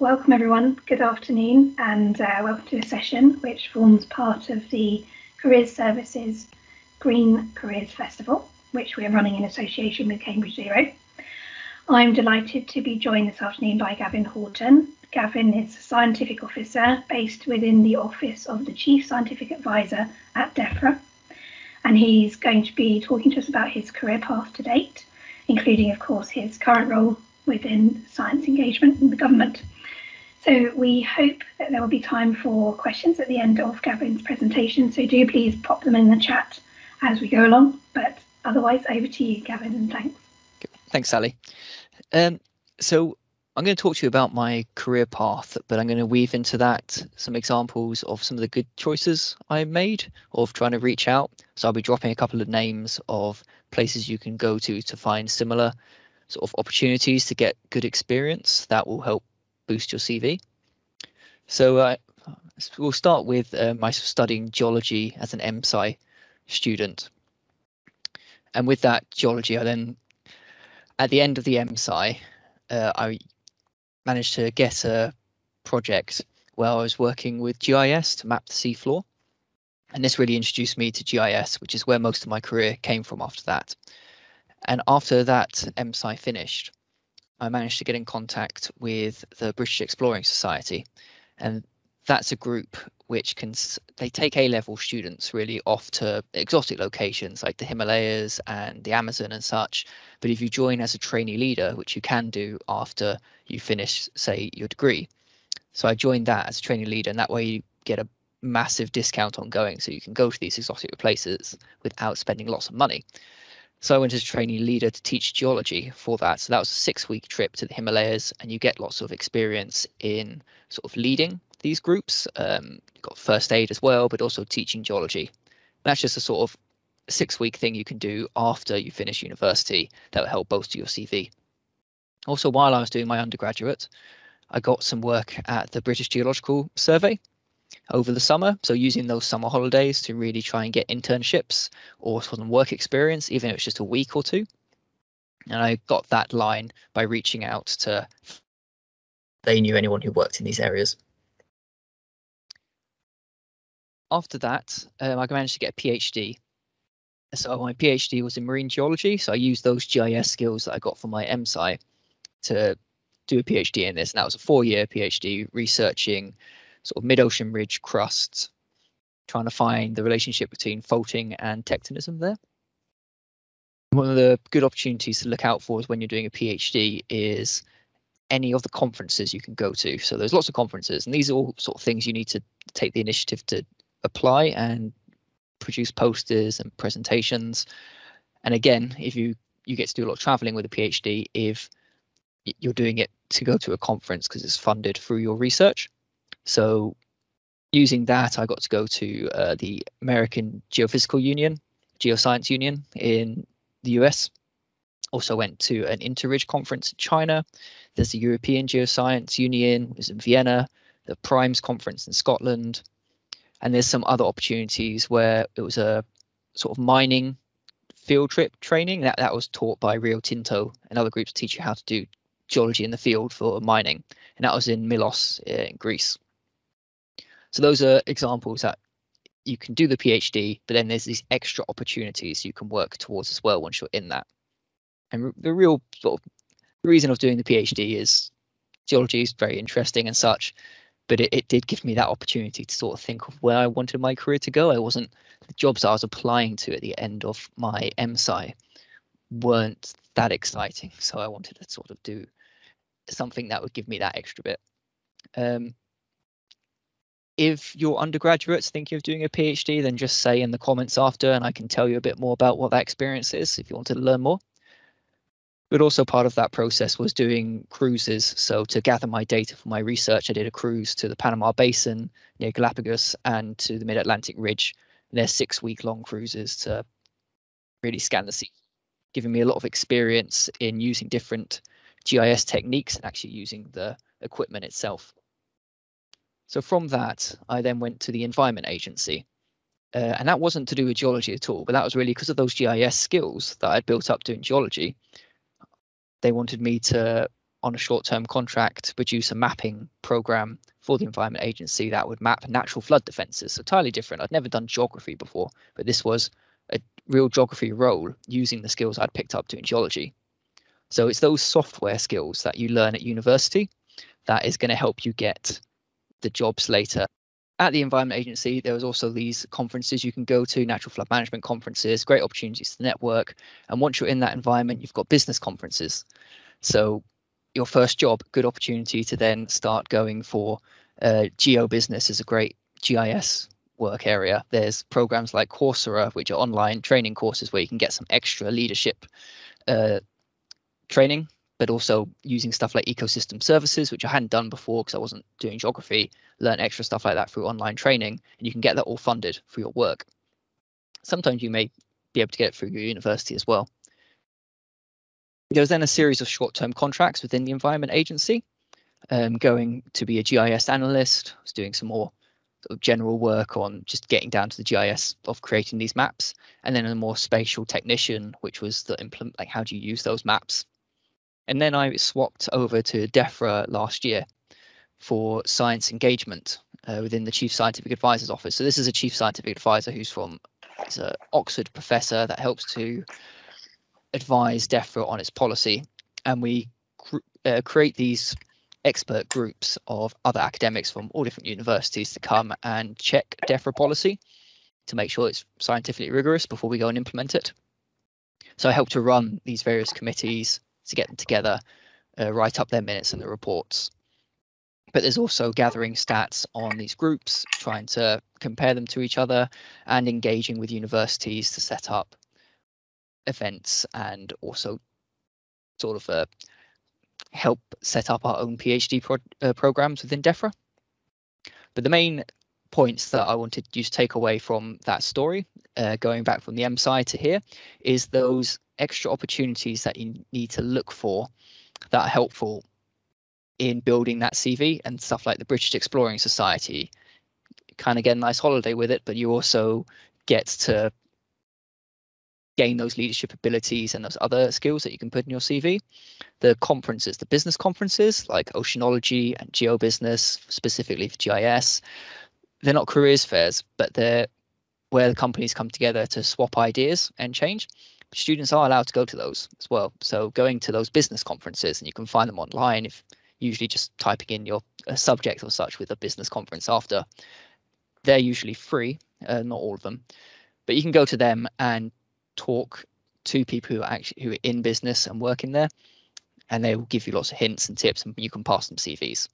welcome everyone. Good afternoon, and uh, welcome to a session which forms part of the Careers Services Green Careers Festival, which we are running in association with Cambridge Zero. I'm delighted to be joined this afternoon by Gavin Haughton. Gavin is a scientific officer based within the Office of the Chief Scientific Advisor at DEFRA, and he's going to be talking to us about his career path to date, including, of course, his current role within science engagement in the government. So we hope that there will be time for questions at the end of Gavin's presentation. So do please pop them in the chat as we go along. But otherwise, over to you, Gavin, and thanks. Thanks, Sally. Um, so I'm going to talk to you about my career path, but I'm going to weave into that some examples of some of the good choices I made of trying to reach out. So I'll be dropping a couple of names of places you can go to to find similar sort of opportunities to get good experience that will help boost your CV. So uh, we'll start with uh, my studying geology as an MSci student. And with that geology, I then, at the end of the MSci, uh, I managed to get a project where I was working with GIS to map the seafloor. And this really introduced me to GIS, which is where most of my career came from after that. And after that MSci finished, I managed to get in contact with the British Exploring Society, and that's a group which can they take A level students really off to exotic locations like the Himalayas and the Amazon and such. But if you join as a trainee leader, which you can do after you finish, say, your degree, so I joined that as a trainee leader, and that way you get a massive discount on going, so you can go to these exotic places without spending lots of money. So I went as a trainee leader to teach geology for that. So that was a six week trip to the Himalayas, and you get lots of experience in sort of leading these groups. Um, you've got first aid as well, but also teaching geology. That's just a sort of six week thing you can do after you finish university that will help bolster your CV. Also, while I was doing my undergraduate, I got some work at the British Geological Survey over the summer. So using those summer holidays to really try and get internships or some work experience, even if it's just a week or two. And I got that line by reaching out to they knew anyone who worked in these areas. After that, um, I managed to get a PhD. So my PhD was in marine geology. So I used those GIS skills that I got from my MSci to do a PhD in this. And that was a four-year PhD researching sort of mid-ocean ridge crusts, trying to find the relationship between faulting and tectonism there. One of the good opportunities to look out for is when you're doing a PhD is any of the conferences you can go to. So there's lots of conferences, and these are all sort of things you need to take the initiative to apply and produce posters and presentations. And again, if you you get to do a lot of traveling with a PhD, if you're doing it to go to a conference because it's funded through your research. So using that, I got to go to uh, the American Geophysical Union, Geoscience Union in the US. Also went to an Interridge conference in China. There's the European Geoscience Union, was in Vienna, the Primes conference in Scotland. And there's some other opportunities where it was a sort of mining field trip training that, that was taught by Rio Tinto and other groups teach you how to do geology in the field for mining. And that was in Milos uh, in Greece. So those are examples that you can do the PhD, but then there's these extra opportunities you can work towards as well once you're in that. And the real sort of reason of doing the PhD is geology is very interesting and such, but it, it did give me that opportunity to sort of think of where I wanted my career to go. I wasn't the jobs I was applying to at the end of my MSci weren't that exciting, so I wanted to sort of do something that would give me that extra bit. Um, if your undergraduates thinking of doing a PhD, then just say in the comments after, and I can tell you a bit more about what that experience is if you wanted to learn more. But also part of that process was doing cruises. So to gather my data for my research, I did a cruise to the Panama Basin near Galapagos and to the Mid-Atlantic Ridge. And they're six-week-long cruises to really scan the sea, giving me a lot of experience in using different GIS techniques and actually using the equipment itself. So from that, I then went to the Environment Agency. Uh, and that wasn't to do with geology at all, but that was really because of those GIS skills that I'd built up doing geology. They wanted me to on a short-term contract produce a mapping program for the Environment Agency that would map natural flood defences. So entirely different. I'd never done geography before, but this was a real geography role using the skills I'd picked up doing geology. So it's those software skills that you learn at university that is going to help you get the jobs later. At the Environment Agency, there was also these conferences you can go to, natural flood management conferences, great opportunities to network. And once you're in that environment, you've got business conferences. So your first job, good opportunity to then start going for uh, geo business is a great GIS work area. There's programs like Coursera, which are online training courses where you can get some extra leadership uh, training, but also using stuff like ecosystem services, which I hadn't done before because I wasn't doing geography, learn extra stuff like that through online training, and you can get that all funded for your work. Sometimes you may be able to get it through your university as well. There was then a series of short-term contracts within the Environment Agency, um, going to be a GIS analyst, I was doing some more sort of general work on just getting down to the GIS of creating these maps, and then a more spatial technician, which was the implement like how do you use those maps. And then I swapped over to DEFRA last year for science engagement uh, within the Chief Scientific Advisor's Office. So this is a Chief Scientific Advisor who's from, he's an Oxford professor that helps to advise DEFRA on its policy, and we cr uh, create these expert groups of other academics from all different universities to come and check DEFRA policy to make sure it's scientifically rigorous before we go and implement it. So I help to run these various committees to get them together, uh, write up their minutes and the reports. But there's also gathering stats on these groups, trying to compare them to each other and engaging with universities to set up events and also sort of uh, help set up our own PhD pro uh, programs within DEFRA. But the main points that I wanted you to take away from that story, uh, going back from the MSci to here, is those extra opportunities that you need to look for that are helpful in building that CV and stuff like the British Exploring Society. Kind of get a nice holiday with it, but you also get to gain those leadership abilities and those other skills that you can put in your CV. The conferences, the business conferences like Oceanology and GeoBusiness, specifically for GIS, they're not careers fairs, but they're where the companies come together to swap ideas and change. Students are allowed to go to those as well. So going to those business conferences, and you can find them online if usually just typing in your subject or such with a business conference after. They're usually free, uh, not all of them, but you can go to them and talk to people who are actually who are in business and working there, and they will give you lots of hints and tips, and you can pass them CVs.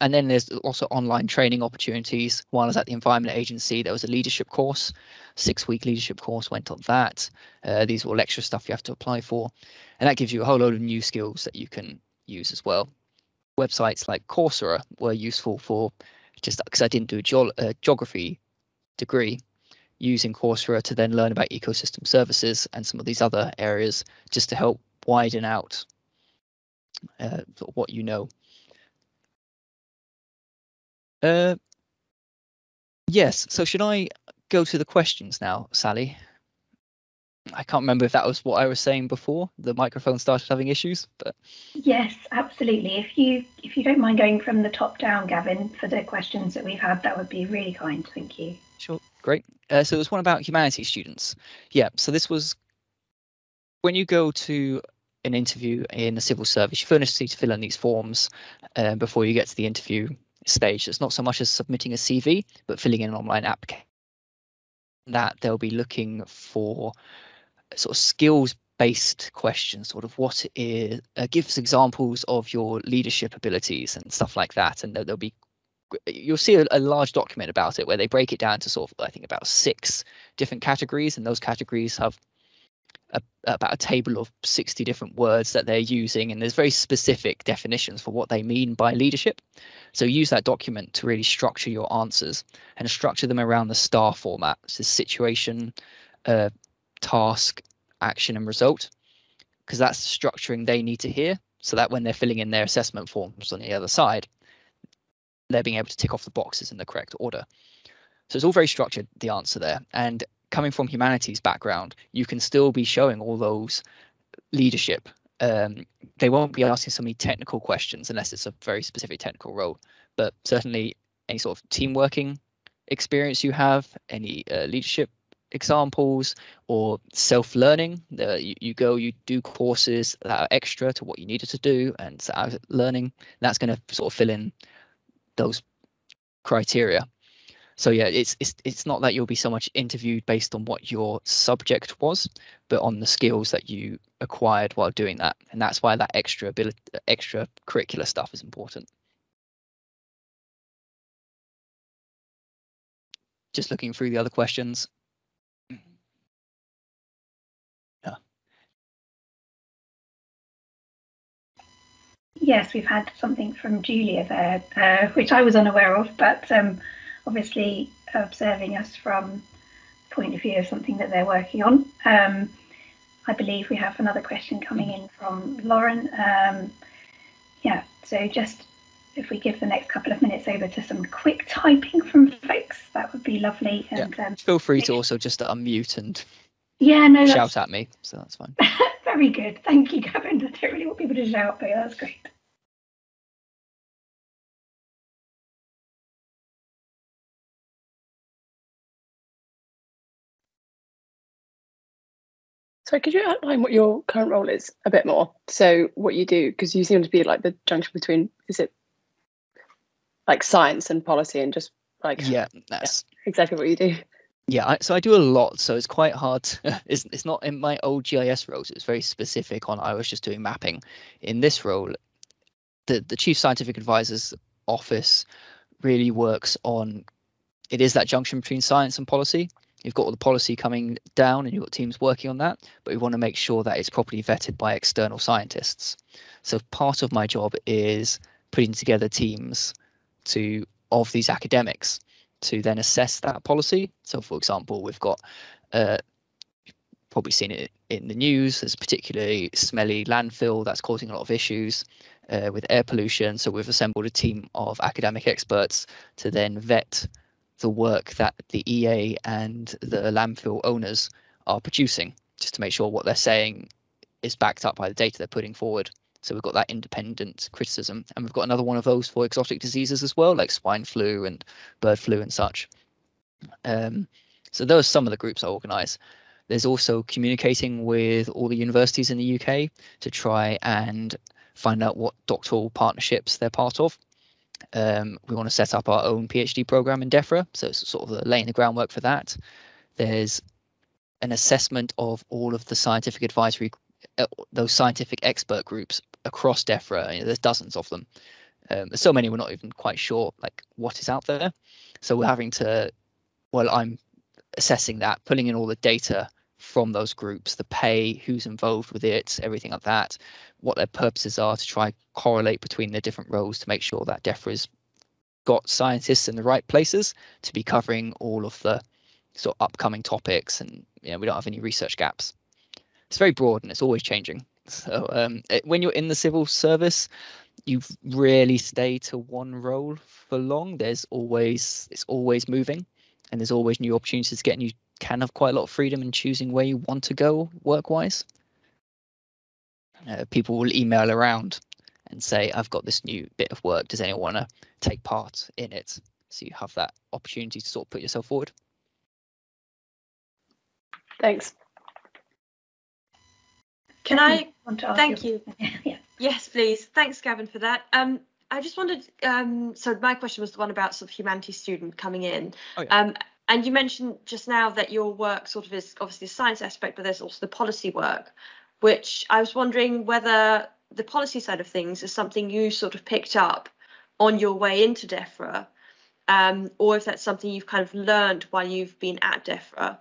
And then there's also online training opportunities. While I was at the Environment Agency, there was a leadership course, six week leadership course went on that. Uh, these were all extra stuff you have to apply for. And that gives you a whole load of new skills that you can use as well. Websites like Coursera were useful for just because I didn't do a, a geography degree using Coursera to then learn about ecosystem services and some of these other areas just to help widen out uh, what you know. Uh, yes, so should I go to the questions now, Sally? I can't remember if that was what I was saying before. The microphone started having issues, but yes, absolutely. If you if you don't mind going from the top down, Gavin, for the questions that we've had, that would be really kind. Thank you. Sure, great. Uh, so there's one about humanities students. Yeah, so this was when you go to an interview in the civil service, you first need to fill in these forms uh, before you get to the interview stage. It's not so much as submitting a CV, but filling in an online application. That they'll be looking for sort of skills based questions, sort of what is, uh, gives examples of your leadership abilities and stuff like that. And there'll be you'll see a, a, large document about it where they break it down to sort of I think about six different categories, and those categories have a, about a table of 60 different words that they're using, and there's very specific definitions for what they mean by leadership. So use that document to really structure your answers and structure them around the STAR format. So situation, uh, task, action, and result, because that's the structuring they need to hear. So that when they're filling in their assessment forms on the other side, they're being able to tick off the boxes in the correct order. So it's all very structured, the answer there. And coming from humanities background, you can still be showing all those leadership um, they won't be asking so many technical questions unless it's a very specific technical role. But certainly, any sort of team working experience you have, any uh, leadership examples, or self learning. Uh, you, you go, you do courses that are extra to what you needed to do, and so learning. That's going to sort of fill in those criteria. So yeah, it's it's it's not that you'll be so much interviewed based on what your subject was, but on the skills that you acquired while doing that, and that's why that extra ability, extra curricular stuff is important. Just looking through the other questions. Yeah. Yes, we've had something from Julia there, uh, which I was unaware of, but um, obviously observing us from the point of view of something that they're working on. Um, I believe we have another question coming in from Lauren. Um, yeah, so just if we give the next couple of minutes over to some quick typing from folks, that would be lovely. And yeah. um, feel free to also just unmute and yeah, no, shout at me, so that's fine. Very good, thank you, Gavin. I don't really want people to shout, but yeah, that's great. So could you outline what your current role is a bit more? So what you do, because you seem to be like the junction between, is it like science and policy and just like yeah, that's yeah, exactly what you do. Yeah, I, so I do a lot, so it's quite hard. To, it's it's not in my old GIS roles. It's very specific on. I was just doing mapping. In this role, the the chief scientific advisor's office really works on. It is that junction between science and policy you've got all the policy coming down and you've got teams working on that, but we want to make sure that it's properly vetted by external scientists. So part of my job is putting together teams to of these academics to then assess that policy. So for example, we've got uh, probably seen it in the news. There's particularly smelly landfill that's causing a lot of issues uh, with air pollution. So we've assembled a team of academic experts to then vet the work that the EA and the landfill owners are producing, just to make sure what they're saying is backed up by the data they're putting forward. So we've got that independent criticism, and we've got another one of those for exotic diseases as well, like swine flu and bird flu and such. Um, so those are some of the groups I organise. There's also communicating with all the universities in the UK to try and find out what doctoral partnerships they're part of um, we want to set up our own PhD program in DEFRA, so it's sort of laying the groundwork for that. There's an assessment of all of the scientific advisory, uh, those scientific expert groups across DEFRA. You know, there's dozens of them. Um, there's so many we're not even quite sure like what is out there. So we're having to, well, I'm assessing that, pulling in all the data from those groups, the pay, who's involved with it, everything like that, what their purposes are to try correlate between the different roles to make sure that DEFRA's got scientists in the right places to be covering all of the sort of upcoming topics and you know we don't have any research gaps. It's very broad and it's always changing. So um, it, when you're in the civil service, you rarely stay to one role for long. There's always it's always moving, and there's always new opportunities to get new can have quite a lot of freedom in choosing where you want to go work wise. Uh, people will email around and say, I've got this new bit of work. Does anyone want to take part in it? So you have that opportunity to sort of put yourself forward. Thanks. Can I? Thank you. yeah. Yes, please. Thanks, Gavin, for that. Um, I just wondered. Um, so my question was the one about sort of humanities student coming in. Oh, yeah. um, and you mentioned just now that your work sort of is obviously the science aspect, but there's also the policy work, which I was wondering whether the policy side of things is something you sort of picked up on your way into DEFRA, um, or if that's something you've kind of learned while you've been at DEFRA.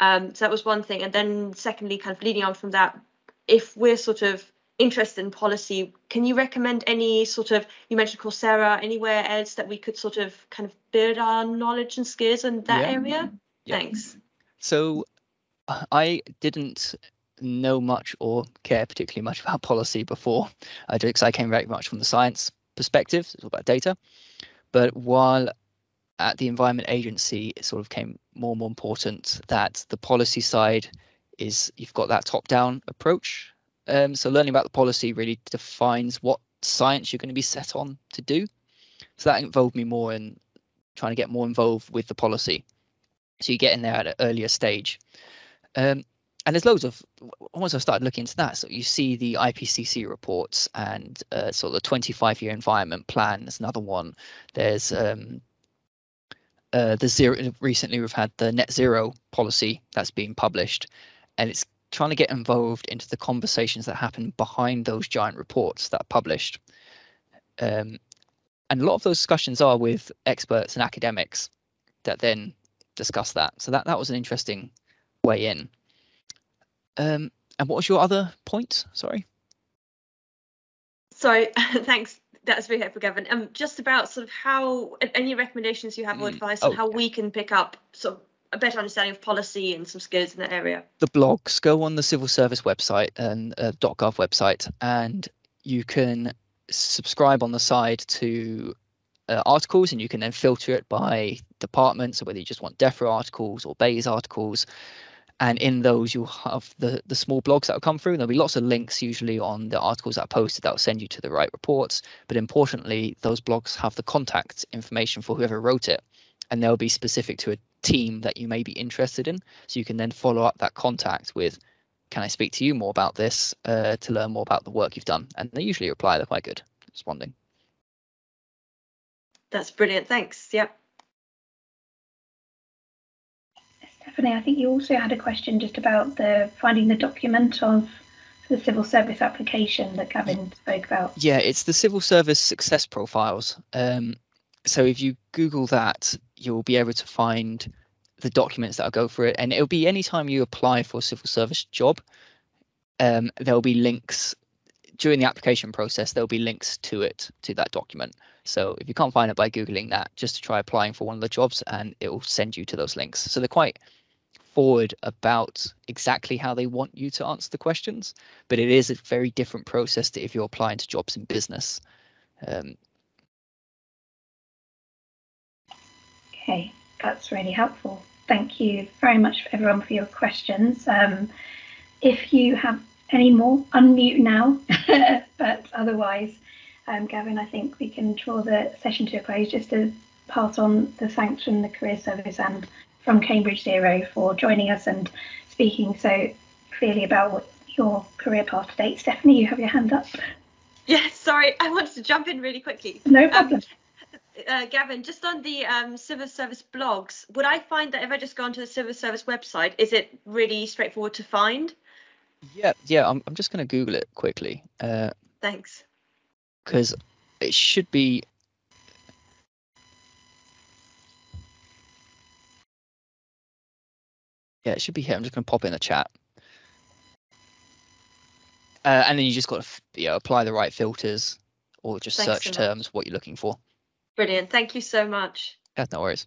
Um, so that was one thing. And then secondly, kind of leading on from that, if we're sort of interested in policy, can you recommend any sort of, you mentioned Coursera, anywhere else that we could sort of kind of build our knowledge and skills in that yeah. area? Yeah. Thanks. So I didn't know much or care particularly much about policy before uh, I did because I came very much from the science perspective, it's all about data. But while at the Environment Agency, it sort of came more and more important that the policy side is you've got that top-down approach Um, so learning about the policy really defines what science you're going to be set on to do. So that involved me more in trying to get more involved with the policy. So you get in there at an earlier stage. Um, and there's loads of once I started looking into that, so you see the IPCC reports and uh, sort of the 25 year environment plan. There's another one. There's um, uh, the zero. Recently, we've had the net zero policy that's being published, and it's trying to get involved into the conversations that happen behind those giant reports that are published. Um, and a lot of those discussions are with experts and academics that then discuss that. So that that was an interesting way in. Um, and what was your other point? Sorry. So thanks. That's very helpful, Gavin. Um, just about sort of how any recommendations you have or mm. advice on oh, how we can pick up sort of a better understanding of policy and some skills in that area. The blogs go on the civil service website and uh, .gov website, and you can subscribe on the side to uh, articles, and you can then filter it by department. So whether you just want DEFRA articles or BEIS articles, and in those you'll have the the small blogs that will come through there'll be lots of links usually on the articles that are posted that will send you to the right reports but importantly those blogs have the contact information for whoever wrote it and they'll be specific to a team that you may be interested in. So you can then follow up that contact with can i speak to you more about this uh, to learn more about the work you've done? And they usually reply they're quite good responding. That's brilliant. Thanks. Yep. Stephanie, I think you also had a question just about the finding the document of the civil service application that Gavin spoke about. Yeah, it's the civil service success profiles. Um, so if you Google that, you'll be able to find the documents that'll go for it, and it'll be anytime you apply for a civil service job. Um, there'll be links during the application process. There'll be links to it to that document. So if you can't find it by googling that, just to try applying for one of the jobs, and it will send you to those links. So they're quite forward about exactly how they want you to answer the questions, but it is a very different process to if you're applying to jobs in business. Um, okay, that's really helpful. Thank you very much for everyone for your questions. Um, if you have any more, unmute now, but otherwise, um, Gavin, I think we can draw the session to a close just to pass on the thanks from the Career Service and from Cambridge Zero for joining us and speaking so clearly about what your career path to date. Stephanie, you have your hand up. Yes, sorry, I wanted to jump in really quickly. No um, problem. Um, uh, Gavin, just on the um, civil service blogs, would I find that if I just go onto the civil service website, is it really straightforward to find? Yeah, yeah, I'm, I'm just going to Google it quickly. Uh, Thanks. Because it should be Yeah, it should be here. I'm just going to pop in the chat. Uh, and then you just got to you know, apply the right filters or just Thanks search so terms, what you're looking for. Brilliant. Thank you so much. Yeah, no worries.